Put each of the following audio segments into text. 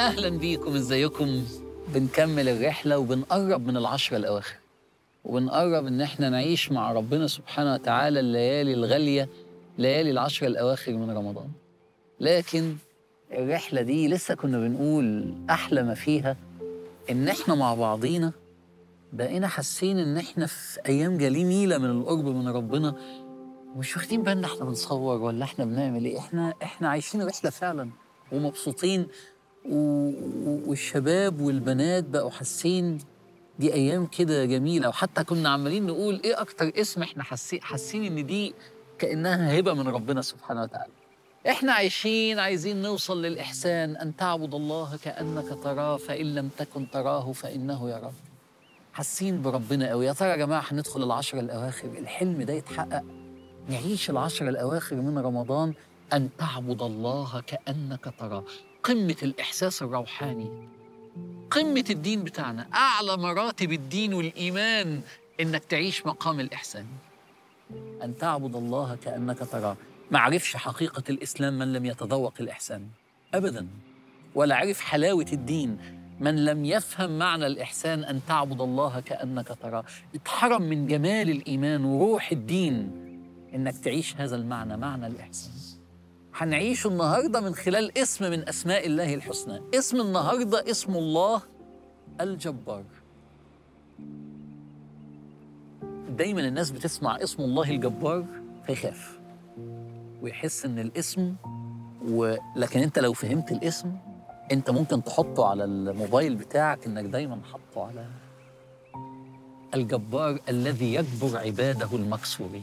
أهلا بيكم إزيكم؟ بنكمل الرحلة وبنقرب من العشرة الأواخر. وبنقرب إن إحنا نعيش مع ربنا سبحانه وتعالى الليالي الغالية ليالي العشرة الأواخر من رمضان. لكن الرحلة دي لسه كنا بنقول أحلى ما فيها إن إحنا مع بعضينا. بقينا حاسين إن إحنا في أيام جميلة من القرب من ربنا. ومش واخدين بالنا إحنا بنصور ولا إحنا بنعمل إيه؟ إحنا إحنا عايشين رحلة فعلا ومبسوطين. والشباب والبنات بقوا حاسين دي أيام كده جميلة. وحتى كنا عمالين نقول إيه أكتر اسم إحنا حاسين إن دي كأنها هبه من ربنا سبحانه وتعالى. إحنا عايشين عايزين نوصل للإحسان أن تعبد الله كأنك تراه فإن لم تكن تراه فإنه يراك. حاسين بربنا قوي يا ترى يا جماعة هندخل العشر الأواخر؟ الحلم ده يتحقق. نعيش العشر الأواخر من رمضان أن تعبد الله كأنك تراه. قمة الإحساس الروحاني قمة الدين بتاعنا أعلى مراتب الدين والإيمان إنك تعيش مقام الإحسان. أن تعبد الله كأنك تراه. ما عرفش حقيقة الإسلام من لم يتذوق الإحسان. أبدا. ولا عرف حلاوة الدين من لم يفهم معنى الإحسان أن تعبد الله كأنك تراه. اتحرم من جمال الإيمان وروح الدين إنك تعيش هذا المعنى معنى الإحسان. هنعيشه النهارده من خلال اسم من أسماء الله الحسنى. اسم النهارده اسم الله الجبار. دايما الناس بتسمع اسم الله الجبار فيخاف ويحس إن الاسم و... لكن أنت لو فهمت الاسم أنت ممكن تحطه على الموبايل بتاعك إنك دايما حاطه على الجبار الذي يجبر عباده المكسورين.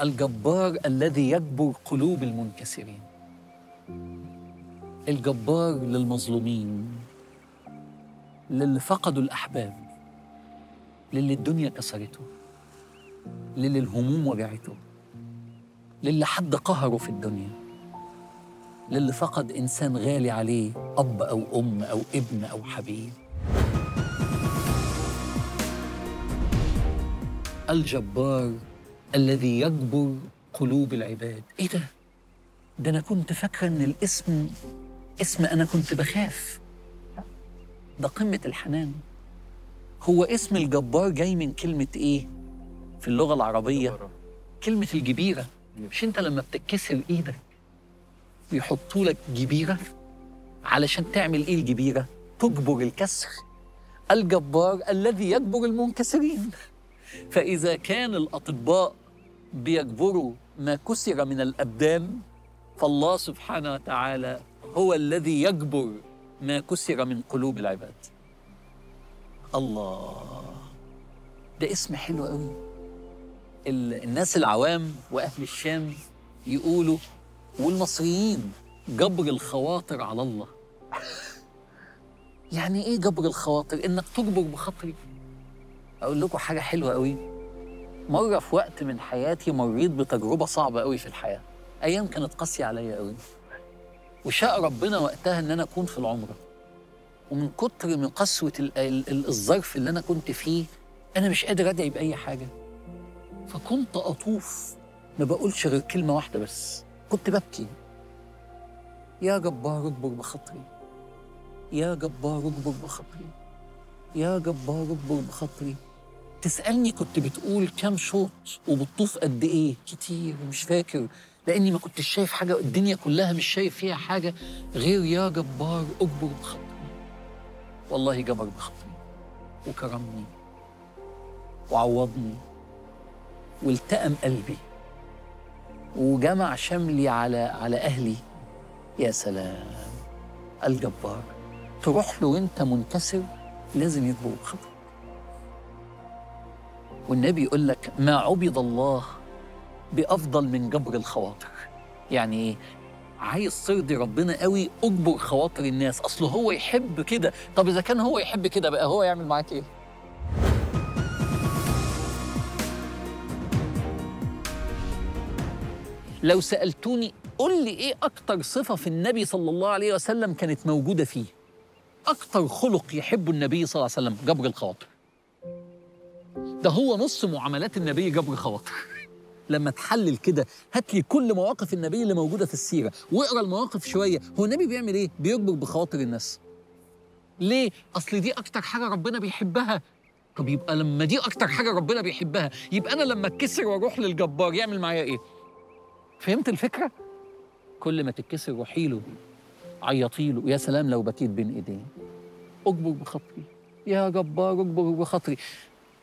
الجبار الذي يجبر قلوب المنكسرين. الجبار للمظلومين للي فقدوا الأحباب للي الدنيا كسرته للي الهموم وجعته للي حد قهره في الدنيا للي فقد إنسان غالي عليه أب أو أم أو ابن أو حبيب. الجبار الذي يجبر قلوب العباد. إيه ده؟ ده أنا كنت فاكرة إن الاسم اسم أنا كنت بخاف. ده قمة الحنان. هو اسم الجبار جاي من كلمة إيه؟ في اللغة العربية. كلمة الجبيرة. مش أنت لما بتتكسر إيدك بيحطوا لك جبيرة؟ علشان تعمل إيه الجبيرة؟ تجبر الكسر. الجبار الذي يجبر المنكسرين. فإذا كان الأطباء بيجبروا ما كسر من الأبدان فالله سبحانه وتعالى هو الذي يجبر ما كسر من قلوب العباد. الله. ده اسم حلو قوي ال- الناس العوام وأهل الشام يقولوا والمصريين جبر الخواطر على الله. يعني إيه جبر الخواطر؟ إنك تجبر بخاطري. أقول لكم حاجة حلوة قوي مره في وقت من حياتي مريت بتجربة صعبة قوي في الحياة. أيام كانت قاسية عليا قوي وشاء ربنا وقتها إن أنا أكون في العمره ومن كتر من قسوة ال- ال- ال- الظرف اللي أنا كنت فيه أنا مش قادر أدعي بأي حاجة. فكنت أطوف. ما بقولش غير كلمة واحدة بس. كنت ببكي. يا جبار اجبر بخاطري. يا جبار اجبر بخاطري. يا جبار اجبر بخاطري. تسألني كنت بتقول كام شوط وبتطوف قد إيه؟ كتير مش فاكر. لأني ما كنتش شايف حاجة الدنيا كلها مش شايف فيها حاجة غير يا جبار أجبر بخاطري والله جبر بخاطري وكرمني وعوضني والتأم قلبي وجمع شملي على على أهلي. يا سلام الجبار تروح له وأنت منكسر لازم يجبر بخاطرك والنبي يقول لك ما عبد الله بأفضل من جبر الخواطر. يعني إيه؟ عايز ترضي ربنا قوي أجبر خواطر الناس. اصله هو يحب كده. طب إذا كان هو يحب كده بقى هو يعمل معاك إيه؟ لو سألتوني قول لي إيه أكتر صفة في النبي صلى الله عليه وسلم كانت موجودة فيه؟ أكتر خلق يحبه النبي صلى الله عليه وسلم جبر الخواطر. ده هو نص معاملات النبي جبر خواطر. لما تحلل كده هات لي كل مواقف النبي اللي موجودة في السيرة واقرأ المواقف شوية. هو النبي بيعمل إيه؟ بيجبر بخواطر الناس. ليه؟ أصل دي أكتر حاجة ربنا بيحبها. طب يبقى لما دي أكتر حاجة ربنا بيحبها يبقى أنا لما أتكسر وأروح للجبار يعمل معايا إيه؟ فهمت الفكرة؟ كل ما تتكسر روحي له عيطي له يا سلام لو بكيت بين ايديه أجبر بخاطري يا جبار أجبر بخاطري.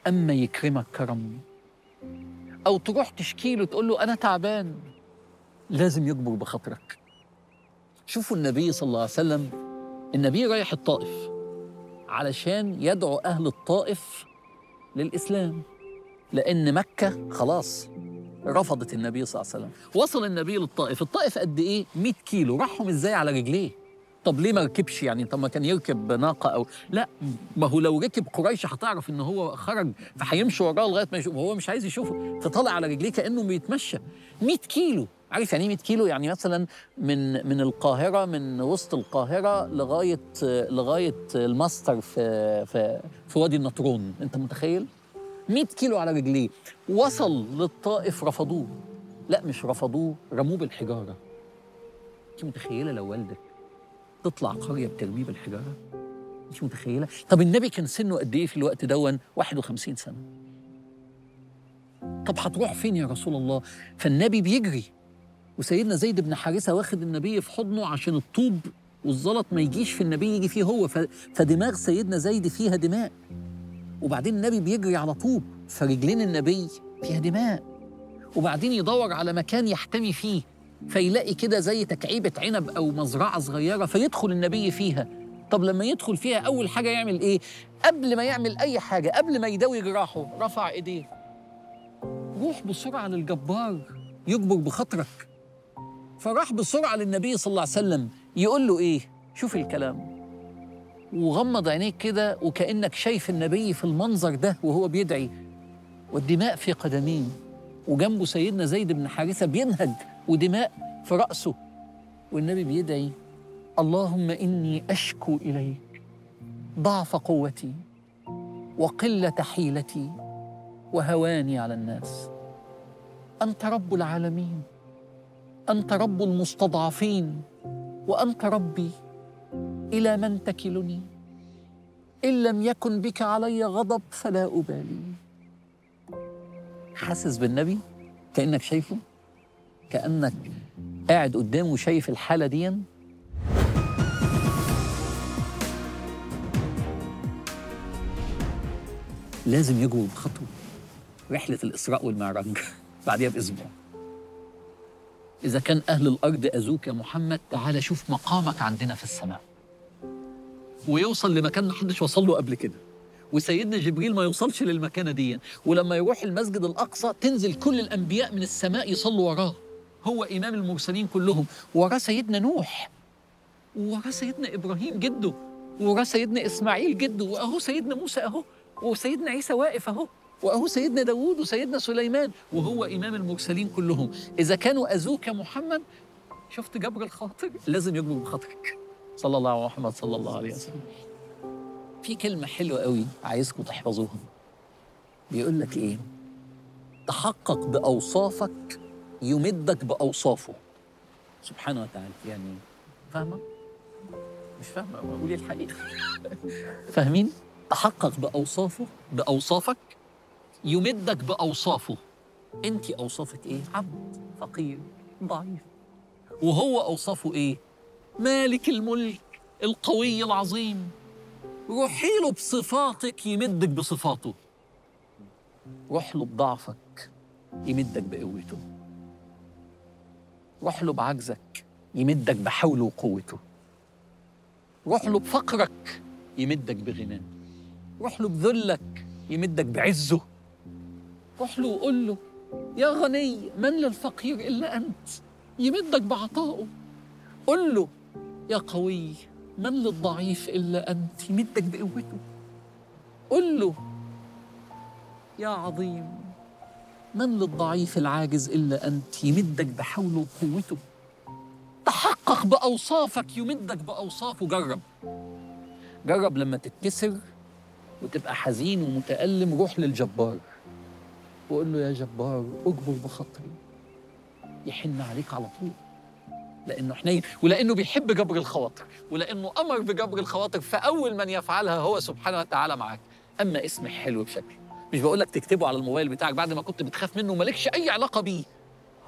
أما يكرمك كرم. أو تروح تشكي له تقول له أنا تعبان. لازم يجبر بخاطرك. شوفوا النبي صلى الله عليه وسلم النبي رايح الطائف علشان يدعو أهل الطائف للإسلام. لأن مكة خلاص رفضت النبي صلى الله عليه وسلم. وصل النبي للطائف. الطائف قد إيه؟ 100 كيلو. راحهم إزاي على رجليه؟ طب ليه ما ركبش؟ يعني طب ما كان يركب ناقة أو لا ما هو لو ركب قريش هتعرف إن هو خرج فهيمشي وراه لغاية ما يشوف هو مش عايز يشوفه فطلع على رجليه كأنه بيتمشى. 100 كيلو. عارف يعني إيه 100 كيلو؟ يعني مثلا من من القاهرة من وسط القاهرة لغايه لغاية الماستر في في في وادي النطرون. أنت متخيل؟ 100 كيلو على رجليه. وصل للطائف رفضوه. لا مش رفضوه رموه بالحجارة. أنت متخيله لو والدك تطلع قرية بترميه بالحجارة؟ مش متخيلة. طب النبي كان سنه قد إيه في الوقت دون؟ 51 سنة. طب هتروح فين يا رسول الله؟ فالنبي بيجري وسيدنا زيد بن حارثة واخد النبي في حضنه عشان الطوب والزلط ما يجيش في النبي يجي فيه هو. فدماغ سيدنا زيد فيها دماء. وبعدين النبي بيجري على طوب فرجلين النبي فيها دماء. وبعدين يدور على مكان يحتمي فيه. فيلاقي كده زي تكعيبة عنب أو مزرعة صغيرة فيدخل النبي فيها. طب لما يدخل فيها أول حاجة يعمل إيه؟ قبل ما يعمل أي حاجة قبل ما يداوي جراحه رفع إيديه. روح بسرعة للجبار يجبر بخاطرك فراح بسرعة للنبي صلى الله عليه وسلم يقول له إيه؟ شوف الكلام. وغمض عينيك كده وكأنك شايف النبي في المنظر ده وهو بيدعي. والدماء في قدميه. وجنبه سيدنا زيد بن حارثة بينهج ودماء في رأسه. والنبي بيدعي اللهم إني أشكو إليك ضعف قوتي وقلة حيلتي وهواني على الناس. أنت رب العالمين أنت رب المستضعفين وأنت ربي إلى من تكلني. إن لم يكن بك علي غضب فلا أبالي. حاسس بالنبي؟ كأنك شايفه؟ كأنك قاعد قدامه شايف الحالة دي؟ لازم يجروا بخطوة رحلة الإسراء والمعراج بعدها بأسبوع. إذا كان أهل الأرض أذوك يا محمد تعال شوف مقامك عندنا في السماء. ويوصل لمكان ما حدش وصل له قبل كده. وسيدنا جبريل ما يوصلش للمكانة دي. ولما يروح المسجد الأقصى تنزل كل الأنبياء من السماء يصلوا وراه. هو إمام المرسلين كلهم. وراه سيدنا نوح. وراه سيدنا إبراهيم جده. وراه سيدنا إسماعيل جده. وأهو سيدنا موسى أهو. وسيدنا عيسى واقف أهو. وأهو سيدنا داوود وسيدنا سليمان. وهو إمام المرسلين كلهم. إذا كانوا أذوك يا محمد شفت جبر الخاطر؟ لازم يجبر بخاطرك صلى الله على محمد صلى الله عليه وسلم. في كلمة حلوة قوي عايزكم تحفظوها. بيقول لك إيه؟ تحقق بأوصافك يمدك بأوصافه سبحانه وتعالى يعني فاهمة؟ مش فاهمة قولي الحقيقة فاهمين؟ تحقق بأوصافه بأوصافك يمدك بأوصافه أنت أوصافك إيه؟ عبد فقير ضعيف وهو أوصافه إيه؟ مالك الملك القوي العظيم روحي له بصفاتك يمدك بصفاته روح له بضعفك يمدك بقوته روح له بعجزك يمدك بحوله وقوته روح له بفقرك يمدك بغناه. روح له بذلك يمدك بعزه. روح له وقول له يا غني من للفقير إلا أنت؟ يمدك بعطائه. قل له يا قوي من للضعيف إلا أنت؟ يمدك بقوته. قل له يا عظيم. من للضعيف العاجز إلا أنت؟ يمدك بحوله وقوته. تحقق بأوصافك يمدك بأوصافه جرب. جرب لما تتكسر وتبقى حزين ومتألم روح للجبار. وقول له يا جبار أجبر بخاطري. يحن عليك على طول. لأنه حنين ولأنه بيحب جبر الخواطر ولأنه أمر بجبر الخواطر فأول من يفعلها هو سبحانه وتعالى معاك. أما اسمك حلو بشكل. مش بقول لك تكتبه على الموبايل بتاعك بعد ما كنت بتخاف منه مالكش أي علاقة بيه.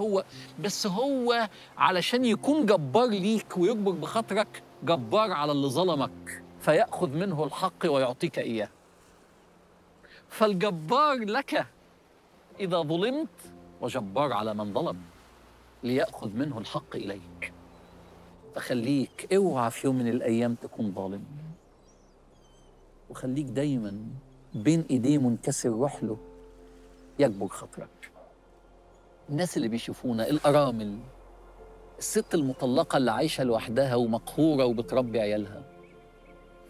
هو بس هو علشان يكون جبار ليك ويجبر بخاطرك جبار على اللي ظلمك فيأخذ منه الحق ويعطيك إياه. فالجبار لك إذا ظلمت وجبار على من ظلم ليأخذ منه الحق إليك. فخليك اوعى في يوم من الأيام تكون ظالم. وخليك دايما بين إيديه منكسر روح له يكبر خاطرك الناس اللي بيشوفونا الأرامل الست المطلقة اللي عايشة لوحدها ومقهورة وبتربي عيالها.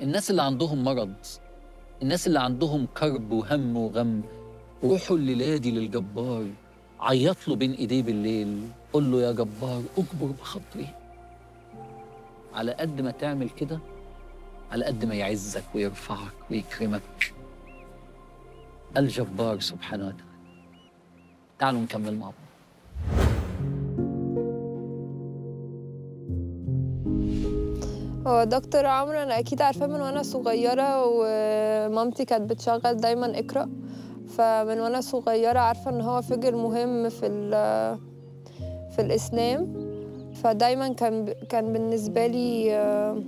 الناس اللي عندهم مرض الناس اللي عندهم كرب وهم وغم روحوا الليلة دي للجبار عيط له بين إيديه بالليل قول له يا جبار اجبر بخاطري على قد ما تعمل كده على قد ما يعزك ويرفعك ويكرمك. الجبار سبحانه وتعالى. تعالوا نكمل مع بعض. هو دكتور عمرو أنا أكيد عارفاه من وأنا صغيرة ومامتي كانت بتشغل دايما إقرأ. فمن وأنا صغيرة عارفة إن هو figure مهم في في الإسلام. فدايما كان كان بالنسبة لي آه،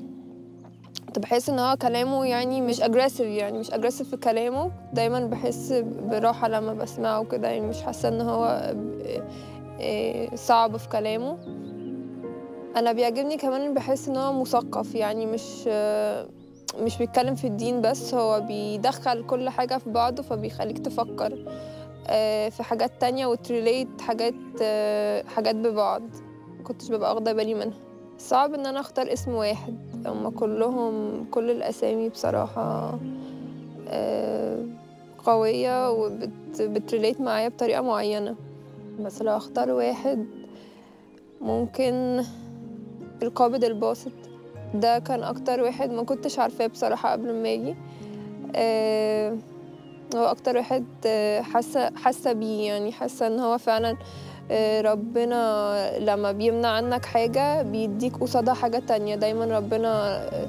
بحس إن هو كلامه يعني مش aggressive يعني مش aggressive في كلامه. دايما بحس براحة لما بسمعه كده يعني مش حاسة إن هو آه، صعب في كلامه. أنا بيعجبني كمان بحس إن هو مثقف يعني مش آه، مش بيتكلم في الدين بس هو بيدخل كل حاجة في بعضه فبيخليك تفكر آه، في حاجات تانية وتريليت حاجات آه، حاجات ببعض. مكنتش ببقى واخدة بالي منها. صعب إن أنا أختار اسم واحد. هما كلهم كل الأسامي بصراحة آه، قوية وبتريليت معايا بطريقة معينة. بس لو أختار واحد ممكن القابض الباسط. ده كان أكتر واحد ما كنتش عارفاه بصراحة قبل ما أجي. آه، هو أكتر واحد آه، حاسة حاسة بيه يعني حاسة إن هو فعلا ربنا لما بيمنع عنك حاجة بيديك قصادها حاجة تانية. دايما ربنا آه،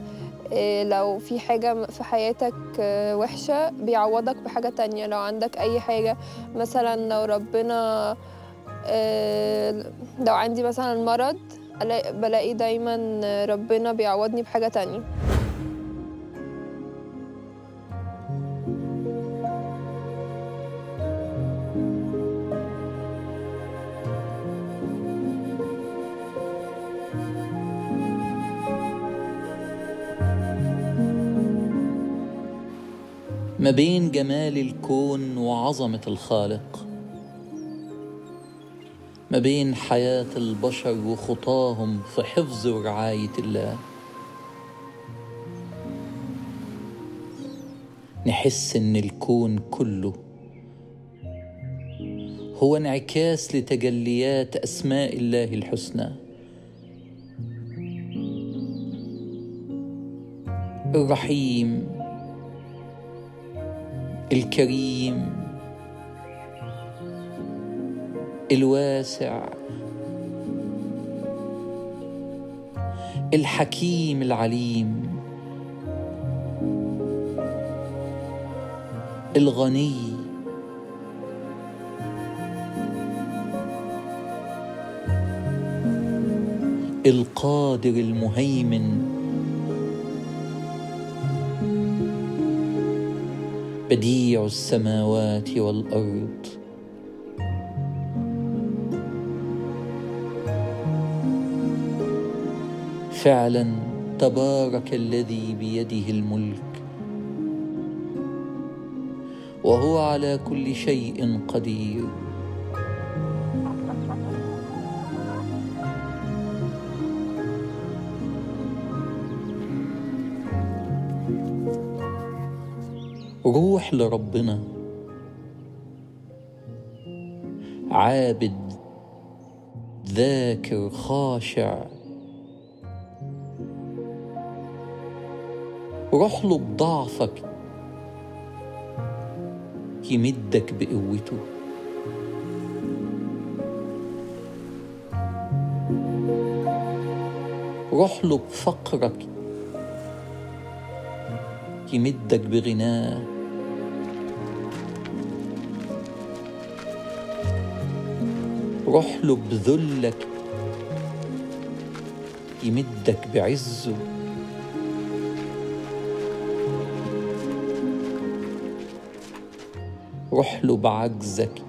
آه، لو في حاجة في حياتك آه، وحشة بيعوضك بحاجة تانية. لو عندك أي حاجة مثلا لو ربنا آه، لو عندي مثلا مرض بلاقي دايما ربنا بيعوضني بحاجة تانية. ما بين جمال الكون وعظمة الخالق ما بين حياة البشر وخطاهم في حفظ ورعاية الله. نحس إن الكون كله هو انعكاس لتجليات أسماء الله الحسنى. الرحيم الكريم الواسع الحكيم العليم الغني. القادر المهيمن. بديع السماوات والأرض. فعلا تبارك الذي بيده الملك. وهو على كل شيء قدير. روح لربنا. عابد ذاكر خاشع. روح له بضعفك يمدك بقوته. روح له بفقرك يمدك بغناه روح له بذلك يمدك بعزه. روح له بعجزك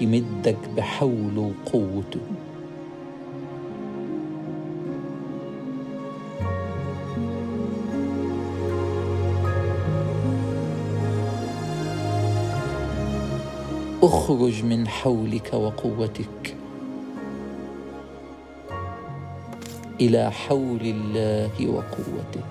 يمدك بحوله وقوته. أخرج من حولك وقوتك إلى حول الله وقوته.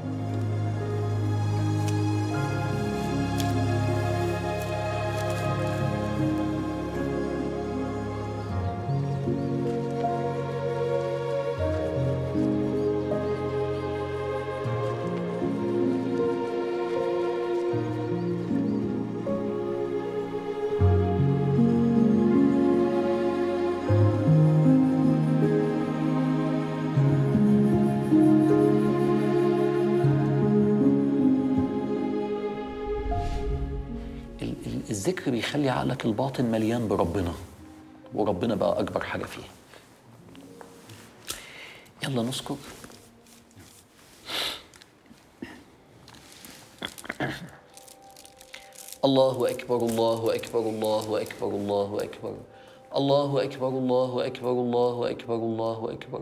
بيخلي عقلك الباطن مليان بربنا وربنا بقى أكبر حاجة فيه. يلا نذكر الله أكبر الله أكبر الله أكبر الله أكبر. الله أكبر الله أكبر الله أكبر الله أكبر.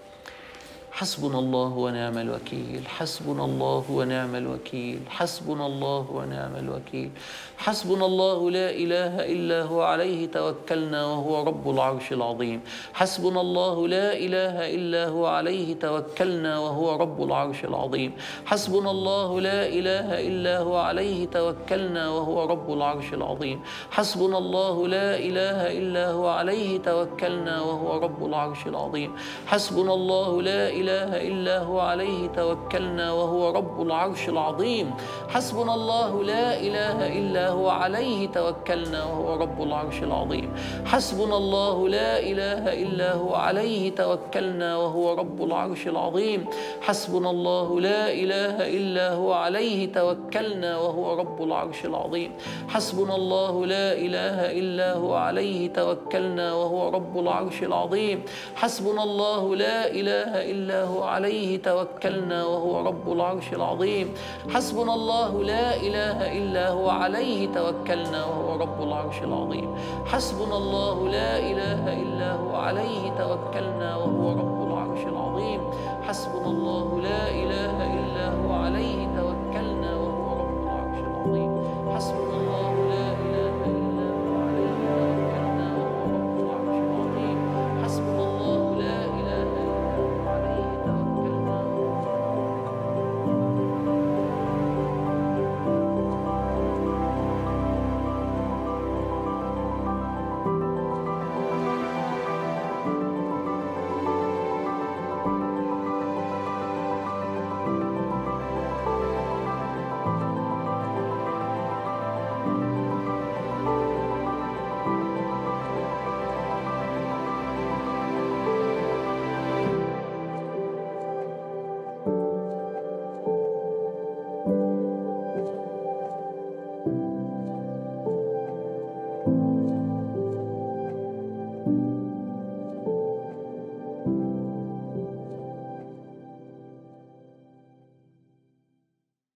حسبنا الله ونعم الوكيل. حسبنا الله ونعم الوكيل. حسبنا الله ونعم الوكيل. حسبنا الله لا إله إلا هو. عليه توكلنا وهو رب العرش العظيم. حسبنا الله لا إله إلا هو. عليه توكلنا وهو رب العرش العظيم. حسبنا الله لا إله إلا هو. عليه توكلنا وهو رب العرش العظيم. حسبنا الله لا إله إلا هو. عليه توكلنا وهو رب العرش العظيم. حسبنا الله لا إلا هو عليه توكلنا وهو رب العرش العظيم. حسبنا الله لا إله إلا هو عليه توكلنا وهو رب العرش العظيم. حسبنا الله لا إله إلا هو عليه توكلنا وهو رب العرش العظيم. حسبنا الله لا إله إلا هو عليه توكلنا وهو رب العرش العظيم. حسبنا الله لا إله إلا هو عليه توكلنا وهو رب العرش العظيم. حسبنا الله لا إله إلا هو عليه توكلنا وهو رب العرش العظيم. حسبنا الله لا إله إلا هو عليه توكلنا وهو رب العرش العظيم. حسبنا الله لا إله إلا هو عليه توكلنا وهو رب العرش العظيم. حسبنا الله لا إله إلا هو عليه توكلنا وهو رب العرش العظيم. حسبنا الله لا إله